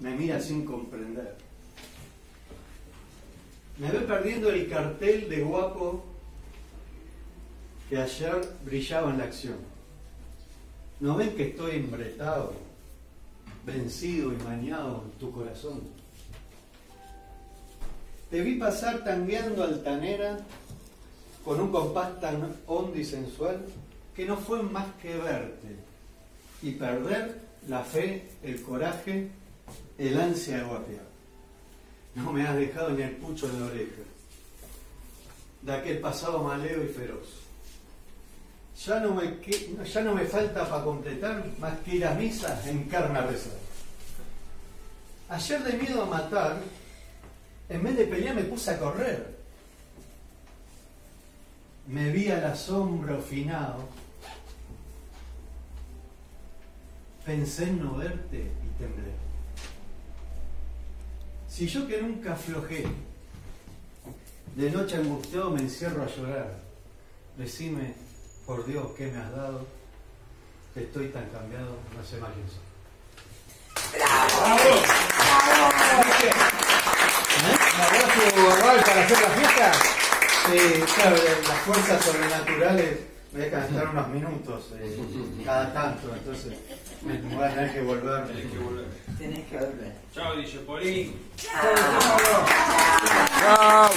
me mira sin comprender. Me ve perdiendo el cartel de guapo que ayer brillaba en la acción. ¿No ven que estoy embretado, vencido y mañado en tu corazón? Te vi pasar tangueando altanera con un compás tan hondo y sensual que no fue más que verte y perder la fe, el coraje, el ansia de guapear. No me has dejado ni el pucho de oreja de aquel pasado maleo y feroz. Ya no me, ya no me falta para completar más que ir a misa en carne a rezar. Ayer de miedo a matar, en vez de pelear me puse a correr. Me vi al asombro finado. Pensé en no verte y temblé. Si yo que nunca aflojé, de noche angustiado me encierro a llorar, decime, por Dios, ¿qué me has dado? Que estoy tan cambiado, no sé más quién soy. ¡Bravo! ¿Eh? ¿Un abrazo para hacer la fiesta? Sí, claro, las fuerzas sobrenaturales me dejan estar unos minutos eh, cada tanto, entonces me voy a tener que volver. Tenés que volver. Tenés que volver. Chao, DJ Polín. Chao. Chao.